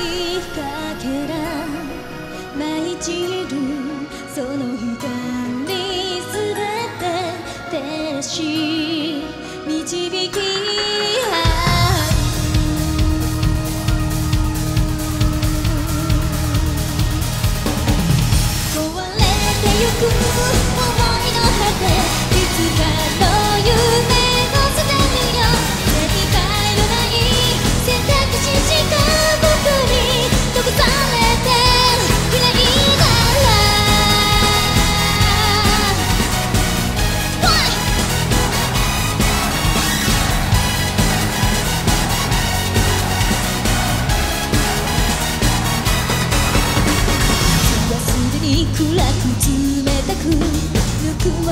いかけら舞い散るその光すべて照し導き壊れてゆく想いの果ていつかの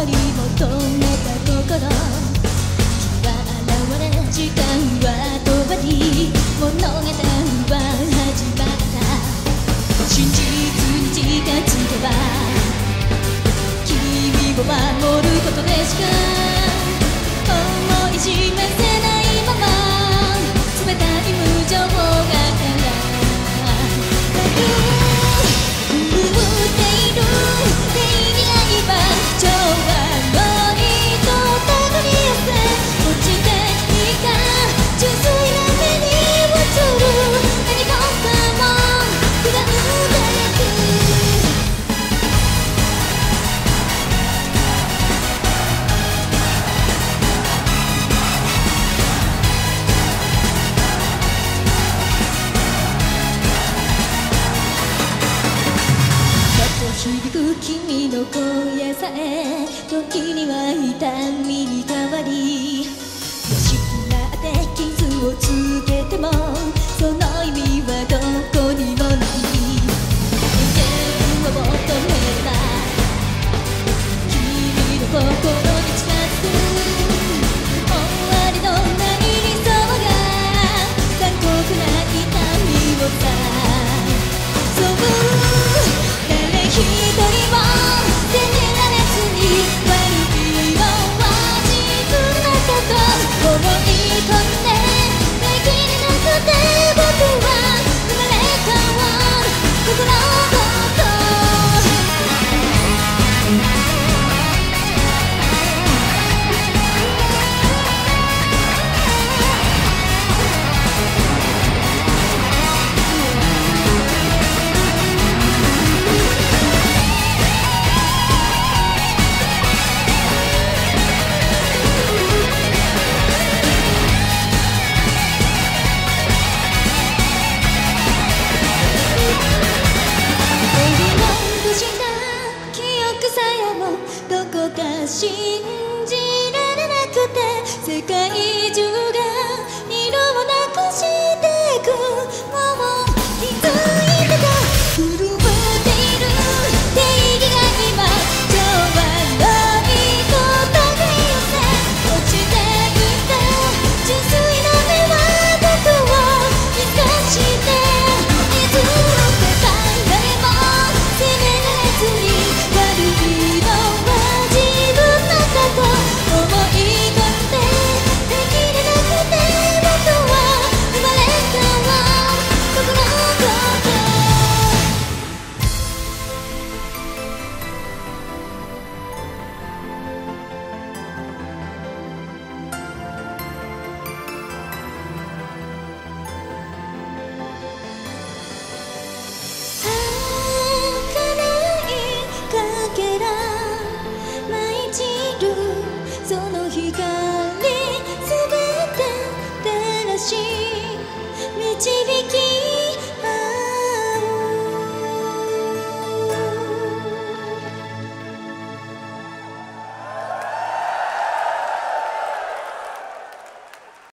り求めた心は現れ時間は止まり物語は始まった真実に近づけば君を守ることでしか思い示せんの荒野さえ時には痛みに変わり信じられなくて世界光すべて照らし